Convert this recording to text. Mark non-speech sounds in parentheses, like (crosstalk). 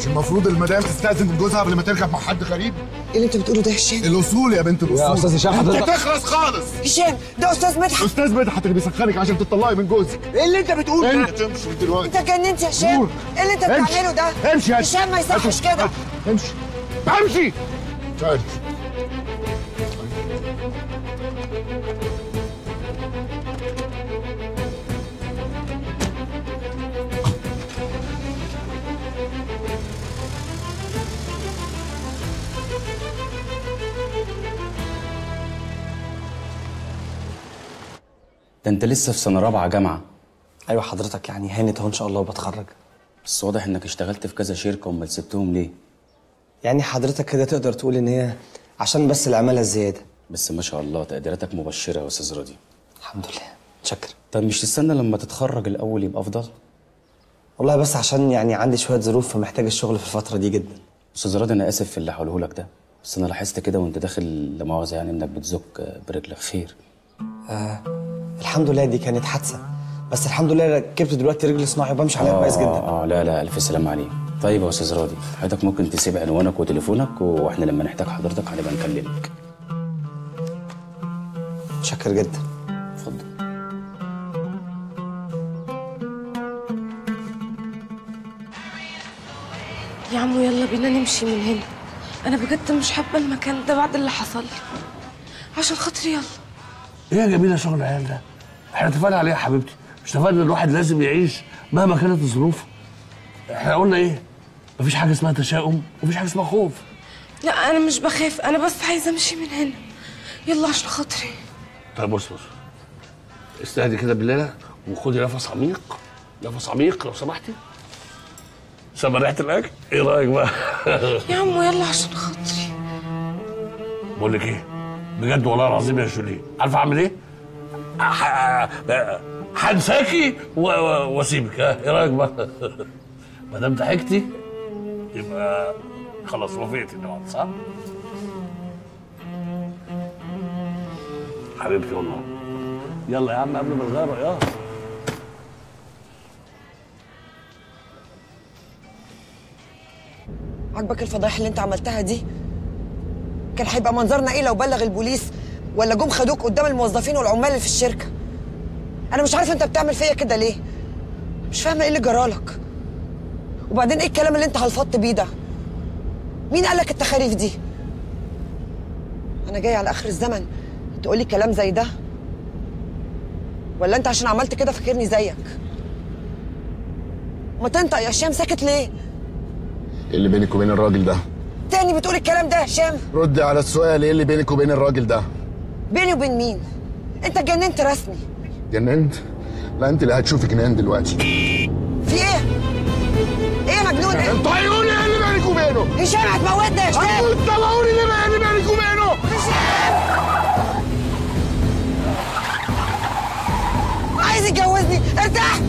مش المفروض المدام تستأذن من جوزها قبل ما تركب مع حد غريب؟ إيه اللي انت بتقوله ده يا هشام؟ الأصول يا بنت الأصول. يا أستاذ هشام أنت حضرتك- تخلص خالص. هشام ده أستاذ مدحت أستاذ مدحت اللي بيسخنك عشان تطلعي من جوزك. إيه اللي انت بتقوله أنت تمشي دلوقتي. انت اتجننت يا هشام. إيه اللي انت. بتعمله ده؟ امشي. هشام. ما يصحش امشي. كده. امشي. امشي. ده انت لسه في سنة رابعة جامعة. أيوه حضرتك يعني هانت أهو إن شاء الله وبتخرج. بس واضح إنك اشتغلت في كذا شركة وما سبتهم ليه؟ يعني حضرتك كده تقدر تقول إن هي عشان بس العمالة الزيادة. بس ما شاء الله تقديراتك مبشرة يا أستاذ راضي الحمد لله. شكر طب مش تستنى لما تتخرج الأول يبقى أفضل؟ والله بس عشان يعني عندي شوية ظروف فمحتاج الشغل في الفترة دي جدا. أستاذ راضي أنا آسف في اللي هقوله لك ده. بس أنا لاحظت كده وأنت داخل لا مؤاخذه يعني إنك بتزك برجلك. خير. الحمد لله دي كانت حادثة. بس الحمد لله ركبت دلوقتي رجل صناعي وبمشي عليها كويس جدا. آه لا لا ألف سلامه عليك. طيب يا أستاذ راضي حضرتك ممكن تسيب عنوانك وتليفونك وإحنا لما نحتاج حضرتك هنبقى نكلمك. شكر جدا. اتفضل. يا عمو يلا بينا نمشي من هنا. أنا بجد مش حابة المكان ده بعد اللي حصل لي. عشان خاطري يلا. إيه يا جميلة شغل العيال ده؟ إحنا اتفقنا عليه يا حبيبتي، مش اتفقنا ان الواحد لازم يعيش مهما كانت الظروف. إحنا قلنا إيه؟ مفيش حاجة اسمها تشاؤم ومفيش حاجة اسمها خوف. لا أنا مش بخاف أنا بس عايزة أمشي من هنا يلا عشان خاطري طيب بص بص استهدي كده بالله وخدي نفس عميق نفس عميق لو سمحتي سامع ريحة الأكل؟ إيه رأيك بقى؟ (laughs) يا عمو يلا عشان خاطري بقول لك إيه؟ بجد والله العظيم يا جولي عارفه أعمل إيه؟ هنساكي واسيبك. ها إيه رأيك بقى؟ (laughs) ما دام ضحكتي يبقى خلاص وافقتي نقعد صح؟ حبيبتي والله. يلا يا عم قبل ما نغير يلا. عاجبك الفضايح اللي انت عملتها دي؟ كان هيبقى منظرنا إيه لو بلغ البوليس؟ ولا جم خدوك قدام الموظفين والعمال اللي في الشركة؟ أنا مش عارفه أنت بتعمل فيا كده ليه. مش فاهمة إيه اللي جرالك. وبعدين إيه الكلام اللي أنت هلفطت بيه ده؟ مين قالك التخاريف دي؟ أنا جاي على آخر الزمن. تقولي كلام زي ده؟ ولا أنت عشان عملت كده فاكرني زيك؟ ما تنطق يا هشام ساكت ليه؟ إيه اللي بينك وبين الراجل ده؟ تاني بتقول الكلام ده يا هشام؟ رد على السؤال إيه اللي بينك وبين الراجل ده؟ بيني وبين مين؟ انت اتجننت رسمي. جننت؟ لا انت اللي هتشوفي جنان دلوقتي. في إيه؟ إيه يا مجنون؟ إيه؟ انت عيوني إيه اللي بينك وبينه هشام هتموتنا يا هشام انت طلعوني اللي اللي بينك وبينه؟ عايز يتجوزني. ارتحت.